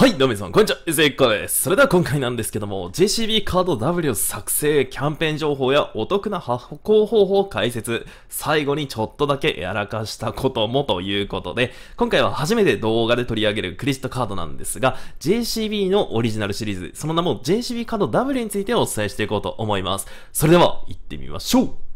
はい、どうも皆さん、こんにちは、エセイコです。それでは今回なんですけども、JCB カード W 作成、キャンペーン情報やお得な発行方法解説、最後にちょっとだけやらかしたこともということで、今回は初めて動画で取り上げるクリストカードなんですが、JCB のオリジナルシリーズ、その名も JCB カード W についてお伝えしていこうと思います。それでは、行ってみましょう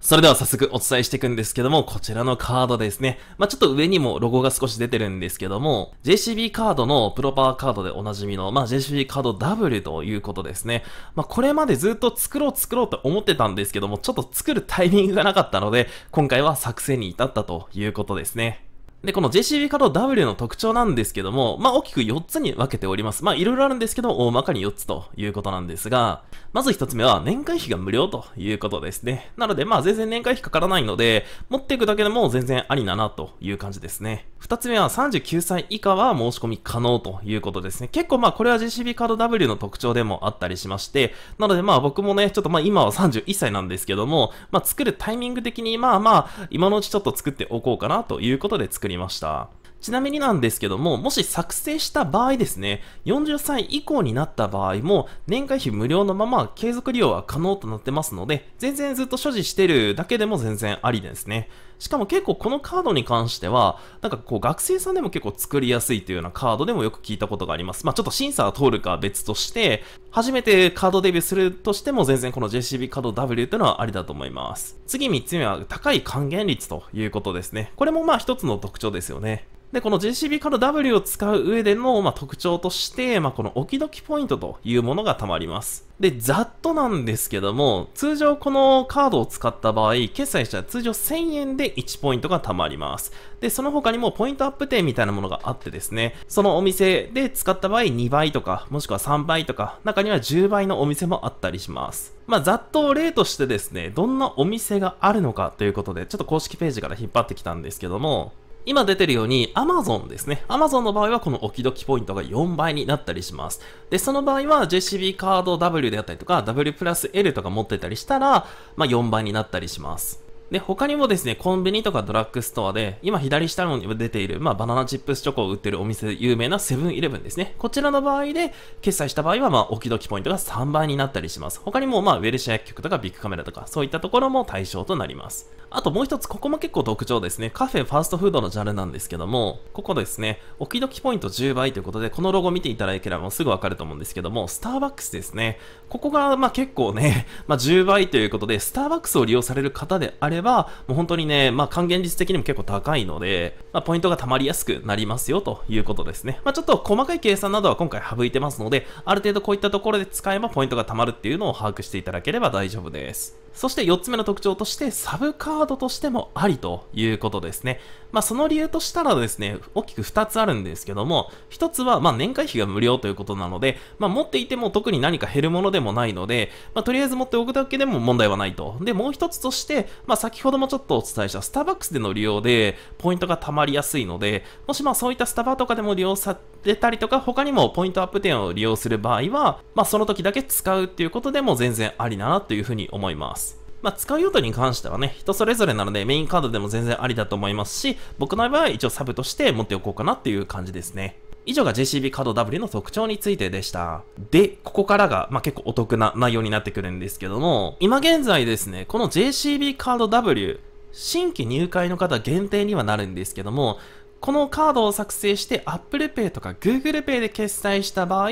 それでは早速お伝えしていくんですけども、こちらのカードですね。まあ、ちょっと上にもロゴが少し出てるんですけども、JCB カードのプロパーカードでおなじみの、まあ、JCB カード W ということですね。まあ、これまでずっと作ろう作ろうと思ってたんですけども、ちょっと作るタイミングがなかったので、今回は作成に至ったということですね。で、この JCB カード W の特徴なんですけども、まあ、大きく4つに分けております。まあ、いろいろあるんですけど、大まかに4つということなんですが、まず1つ目は年会費が無料ということですね。なので、まあ、全然年会費かからないので、持っていくだけでも全然ありだなという感じですね。2つ目は39歳以下は申し込み可能ということですね。結構まあ、これは JCB カード W の特徴でもあったりしまして、なのでまあ、僕もね、ちょっとまあ、今は31歳なんですけども、まあ、作るタイミング的にまあまあ、今のうちちょっと作っておこうかなということで作りました。ちなみになんですけども、もし作成した場合ですね、40歳以降になった場合も、年会費無料のまま継続利用は可能となってますので、全然ずっと所持してるだけでも全然ありですね。しかも結構このカードに関しては、なんかこう学生さんでも結構作りやすいというようなカードでもよく聞いたことがあります。まあちょっと審査は通るかは別として、初めてカードデビューするとしても全然この JCB カード W というのはありだと思います。次3つ目は高い還元率ということですね。これもまあ一つの特徴ですよね。で、この JCB カード W を使う上での、まあ、特徴として、まあ、この置き時ポイントというものが溜まります。で、ざっとなんですけども、通常このカードを使った場合、決済したら通常1000円で1ポイントが溜まります。で、その他にもポイントアップ点みたいなものがあってですね、そのお店で使った場合2倍とか、もしくは3倍とか、中には10倍のお店もあったりします。まあ、ざっと例としてですね、どんなお店があるのかということで、ちょっと公式ページから引っ張ってきたんですけども、今出てるように Amazon ですね。Amazon の場合はこの置き時ポイントが4倍になったりします。で、その場合は JCB カード W であったりとか W プラス L とか持ってたりしたら、まあ、4倍になったりします。で、他にもですね、コンビニとかドラッグストアで、今左下のに出ている、まあ、バナナチップスチョコを売ってるお店有名なセブンイレブンですね。こちらの場合で、決済した場合は、まあ、置き時ポイントが3倍になったりします。他にも、まあ、ウェルシア薬局とかビッグカメラとか、そういったところも対象となります。あともう一つ、ここも結構特徴ですね。カフェ、ファーストフードのジャンルなんですけども、ここですね、置き時ポイント10倍ということで、このロゴ見ていただければもうすぐわかると思うんですけども、スターバックスですね。ここが、まあ結構ね、まあ10倍ということで、スターバックスを利用される方であれば、ばもう本当にね、まあ還元率的にも結構高いので、まあポイントが溜まりやすくなりますよということですね。まあちょっと細かい計算などは今回省いてますので、ある程度こういったところで使えばポイントが溜まるっていうのを把握していただければ大丈夫です。そして4つ目の特徴として、サブカードとしてもありということですね。まあその理由としたらですね、大きく2つあるんですけども、1つはまあ年会費が無料ということなので、まあ持っていても特に何か減るものでもないので、まあとりあえず持っておくだけでも問題はないと。で、もう1つとして、まあ先ほどもちょっとお伝えしたスターバックスでの利用で、ポイントが溜まりやすいので、もしまあそういったスタバとかでも利用されたりとか、他にもポイントアップ点を利用する場合は、まあその時だけ使うっていうことでも全然ありだなというふうに思います。まあ、使う用途に関してはね、人それぞれなのでメインカードでも全然ありだと思いますし、僕の場合は一応サブとして持っておこうかなっていう感じですね。以上が JCB カード W の特徴についてでした。で、ここからが、まあ、結構お得な内容になってくるんですけども、今現在ですね、この JCB カード W、新規入会の方限定にはなるんですけども、このカードを作成して Apple Pay とか Google Pay で決済した場合、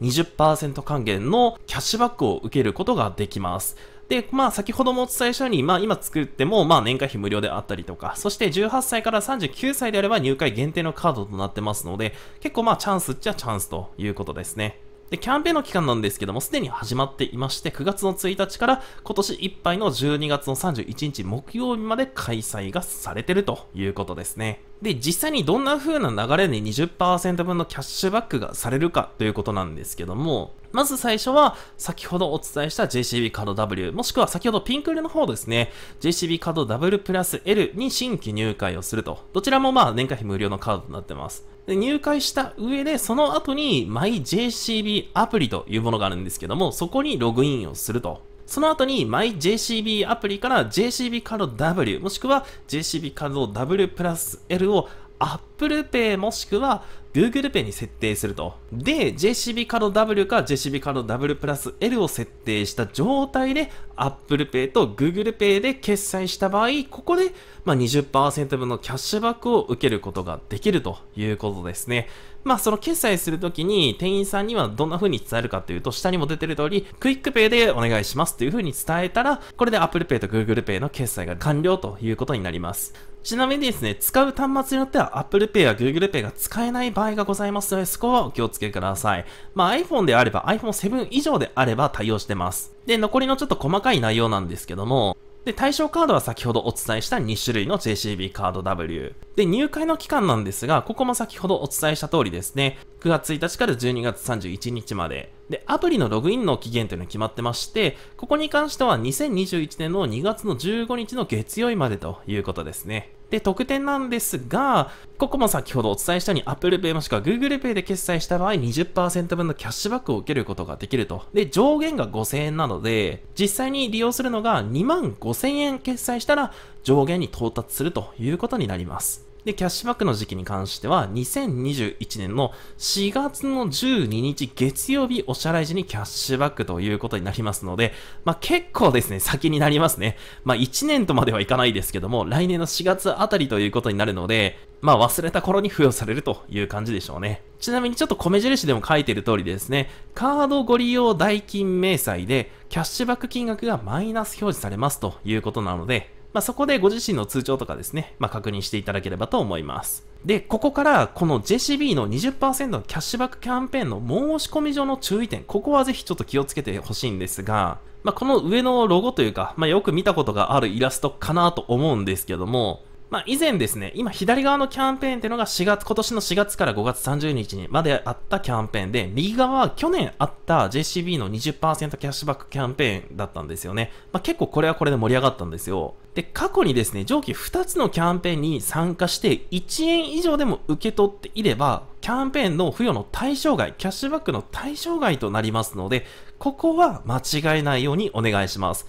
20%還元のキャッシュバックを受けることができます。で、まあ先ほどもお伝えしたように、まあ今作っても、まあ年会費無料であったりとか、そして18歳から39歳であれば入会限定のカードとなってますので、結構まあチャンスっちゃチャンスということですね。で、キャンペーンの期間なんですけども、すでに始まっていまして、9月の1日から今年いっぱいの12月の31日木曜日まで開催がされてるということですね。で、実際にどんな風な流れで20%分のキャッシュバックがされるかということなんですけども、まず最初は、先ほどお伝えした JCB カード W、もしくは先ほどピンク色の方ですね、JCB カード W プラス L に新規入会をすると。どちらもまあ年会費無料のカードとなってます。で入会した上で、その後に MyJCB アプリというものがあるんですけども、そこにログインをすると。その後に MyJCB アプリから JCB カード W、もしくは JCB カード W プラス L を Apple Pay もしくは Google Pay に設定すると。で、JCB カード W か JCB カード W プラス L を設定した状態で Apple Pay と Google Pay で決済した場合、ここでまあ20%分のキャッシュバックを受けることができるということですね。まあその決済するときに店員さんにはどんな風に伝えるかっていうと、下にも出てる通り、 QUICPay でお願いしますっていう風に伝えたら、これで Apple Pay と Google Pay の決済が完了ということになります。ちなみにですね、使う端末によっては Apple Pay や Google Pay が使えない場合がございますので、そこはお気をつけください。まあ iPhone であれば iPhone 7以上であれば対応してます。で、残りのちょっと細かい内容なんですけども、で、対象カードは先ほどお伝えした2種類の JCB カード W。で、入会の期間なんですが、ここも先ほどお伝えした通りですね。9月1日から12月31日まで。で、アプリのログインの期限というのが決まってまして、ここに関しては2021年の2月の15日の月曜日までということですね。で、特典なんですが、ここも先ほどお伝えしたように Apple Pay もしくは Google Pay で決済した場合20%分のキャッシュバックを受けることができると。で、上限が5000円なので、実際に利用するのが2万5000円決済したら上限に到達するということになります。で、キャッシュバックの時期に関しては、2021年の4月の12日月曜日お支払い時にキャッシュバックということになりますので、まあ結構ですね、先になりますね。まあ1年とまではいかないですけども、来年の4月あたりということになるので、まあ忘れた頃に付与されるという感じでしょうね。ちなみにちょっと米印でも書いてる通りですね、カードご利用代金明細で、キャッシュバック金額がマイナス表示されますということなので、まあ、そこでご自身の通帳とかですね、まあ、確認していただければと思います。で、ここからこの JCB の20%のキャッシュバックキャンペーンの申し込み上の注意点、ここはぜひちょっと気をつけてほしいんですが、まあ、この上のロゴというか、まあ、よく見たことがあるイラストかなと思うんですけども、まあ、以前ですね、今左側のキャンペーンっていうのが4月、今年の4月から5月30日にまであったキャンペーンで、右側は去年あった JCB の20%キャッシュバックキャンペーンだったんですよね。まあ、結構これはこれで盛り上がったんですよ。で、過去にですね、上記2つのキャンペーンに参加して1円以上でも受け取っていれば、キャンペーンの付与の対象外、キャッシュバックの対象外となりますので、ここは間違えないようにお願いします。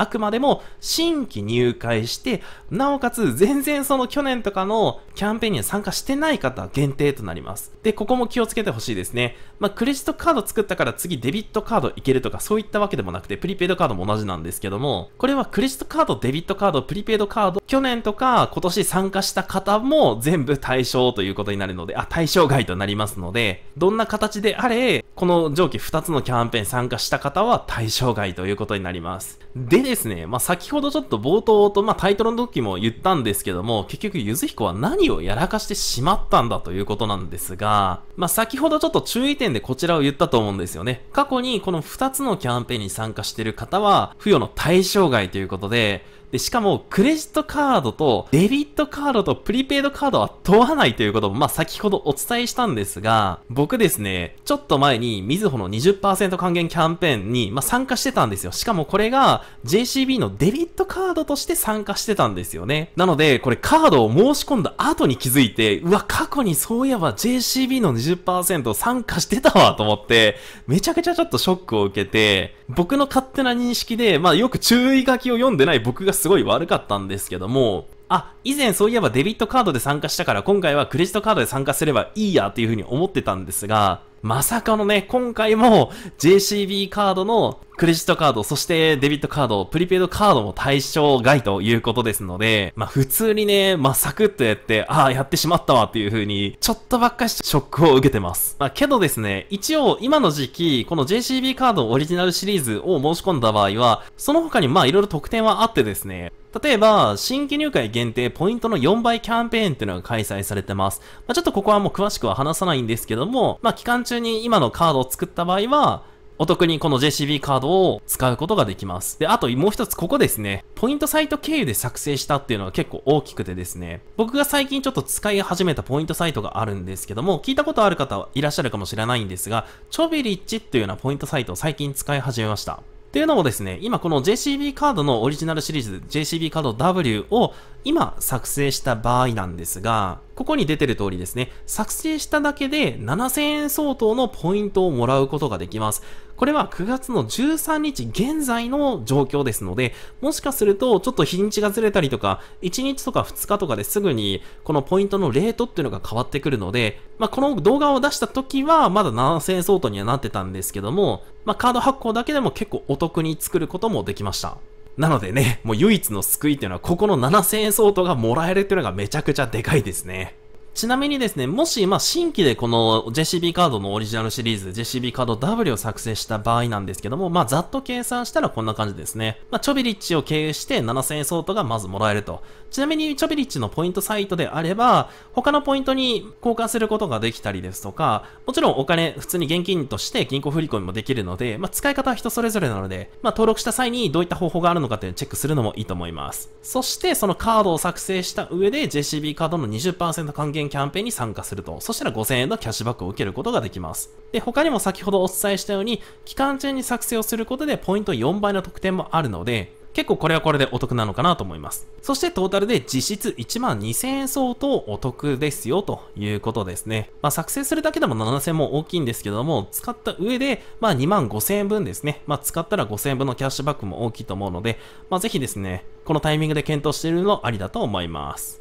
あくまでも新規入会して、なおかつ全然その去年とかのキャンペーンには参加してない方限定となります。で、ここも気をつけてほしいですね。まあ、クレジットカード作ったから次デビットカードいけるとかそういったわけでもなくて、プリペイドカードも同じなんですけども、これはクレジットカード、デビットカード、プリペイドカード、去年とか今年参加した方も全部対象ということになるので、あ、対象外となりますので、どんな形であれ、この上記2つのキャンペーン参加した方は対象外ということになります。でですね、まあ、先ほどちょっと冒頭と、まあ、タイトルの時も言ったんですけども、結局、ゆずひこは何をやらかしてしまったんだということなんですが、まあ、先ほどちょっと注意点でこちらを言ったと思うんですよね。過去にこの2つのキャンペーンに参加してる方は、付与の対象外ということで、で、しかも、クレジットカードとデビットカードとプリペイドカードは問わないということも、まあ、先ほどお伝えしたんですが、僕ですね、ちょっと前に、みずほの20%還元キャンペーンに、まあ、参加してたんですよ。しかもこれが、JCB のデビットカードとして参加してたんですよね。なので、これカードを申し込んだ後に気づいて、うわ、過去にそういえば JCB の20%参加してたわと思って、めちゃくちゃちょっとショックを受けて、僕の勝手な認識で、まあ、よく注意書きを読んでない僕がすごい悪かったんですけども、あ、以前そういえばデビットカードで参加したから今回はクレジットカードで参加すればいいやっていうふうに思ってたんですが、まさかのね、今回も JCB カードのクレジットカード、そしてデビットカード、プリペイドカードも対象外ということですので、まあ普通にね、まあサクッとやって、ああ、やってしまったわっていう風に、ちょっとばっかしショックを受けてます。まあけどですね、一応今の時期、この JCB カードオリジナルシリーズを申し込んだ場合は、その他にまあいろいろ特典はあってですね、例えば、新規入会限定ポイントの4倍キャンペーンっていうのが開催されてます。まあ、ちょっとここはもう詳しくは話さないんですけども、まあ、期間中に今のカードを作った場合は、お得にこの JCB カードを使うことができます。で、あともう一つここですね。ポイントサイト経由で作成したっていうのは結構大きくてですね。僕が最近ちょっと使い始めたポイントサイトがあるんですけども、聞いたことある方はいらっしゃるかもしれないんですが、チョビリッチっていうようなポイントサイトを最近使い始めました。っていうのもですね、今この JCB カードのオリジナルシリーズ、JCB カード W を今作成した場合なんですが、ここに出てる通りですね、作成しただけで7000円相当のポイントをもらうことができます。これは9月の13日現在の状況ですので、もしかするとちょっと日にちがずれたりとか、1日とか2日とかですぐにこのポイントのレートっていうのが変わってくるので、まあ、この動画を出した時はまだ7000円相当にはなってたんですけども、まあ、カード発行だけでも結構お得に作ることもできました。なのでね、もう唯一の救いっていうのは、ここの7000円相当がもらえるっていうのがめちゃくちゃでかいですね。ちなみにですね、もし、まあ、新規でこの JCB カードのオリジナルシリーズ、JCB カード W を作成した場合なんですけども、まあ、ざっと計算したらこんな感じですね。まあ、チョビリッチを経由して7000円相当がまずもらえると。ちなみに、チョビリッチのポイントサイトであれば、他のポイントに交換することができたりですとか、もちろんお金、普通に現金として銀行振込もできるので、まあ、使い方は人それぞれなので、まあ、登録した際にどういった方法があるのかっていうのをチェックするのもいいと思います。そして、そのカードを作成した上で、JCB カードの20%還元キャンペーンに参加すると、そしたら5000円のキャッシュバックを受けることができます。で、他にも先ほどお伝えしたように、期間中に作成をすることでポイント4倍の得点もあるので、結構これはこれでお得なのかなと思います。そしてトータルで実質1万2000円相当お得ですよということですね。まあ作成するだけでも7000円も大きいんですけども、使った上で、まあ2万5000円分ですね。まあ使ったら5000円分のキャッシュバックも大きいと思うので、まあぜひですね、このタイミングで検討しているのありだと思います。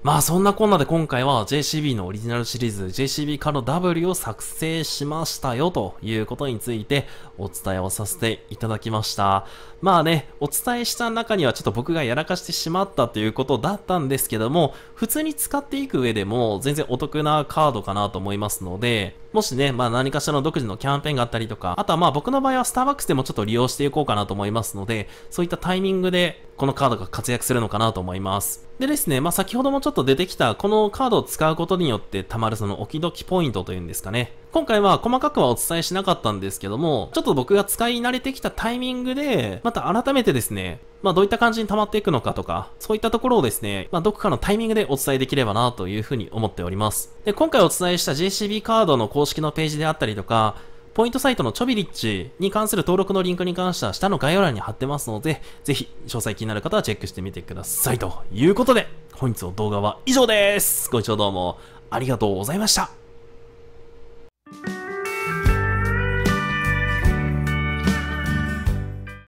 まあそんなこんなで今回は JCB のオリジナルシリーズ JCB カード W を作成しましたよということについてお伝えをさせていただきました。まあね、お伝えした中にはちょっと僕がやらかしてしまったということだったんですけども、普通に使っていく上でも全然お得なカードかなと思いますので、もしね、まあ何かしらの独自のキャンペーンがあったりとか、あとはまあ僕の場合はスターバックスでもちょっと利用していこうかなと思いますので、そういったタイミングでこのカードが活躍するのかなと思います。でですね、まあ先ほどもちょっとょっと出てきた、このカードを使うことによって溜まるその置き時ポイントというんですかね。今回は細かくはお伝えしなかったんですけども、ちょっと僕が使い慣れてきたタイミングで、また改めてですね、まあどういった感じに溜まっていくのかとか、そういったところをですね、まあどこかのタイミングでお伝えできればなというふうに思っております。で、今回お伝えした JCB カードの公式のページであったりとか、ポイントサイトのチョビリッチに関する登録のリンクに関しては下の概要欄に貼ってますので、ぜひ詳細気になる方はチェックしてみてください。ということで、本日の動画は以上です。ご視聴どうもありがとうございました。